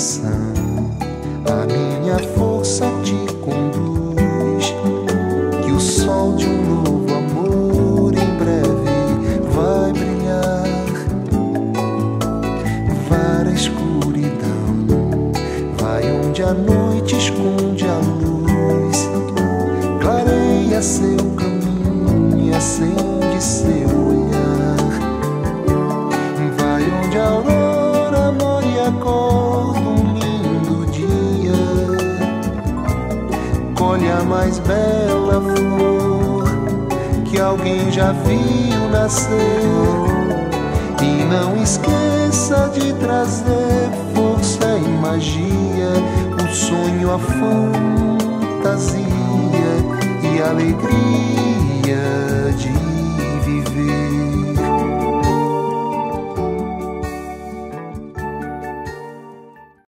A minha força te conduz. Que o sol de um novo amor em breve vai brilhar. Vara a escuridão, vai onde a noite esconde a luz. Clareia seu caminho acende seu Colhe a mais bela flor que alguém já viu nascer. E não esqueça de trazer força e magia, o sonho, a fantasia e alegria.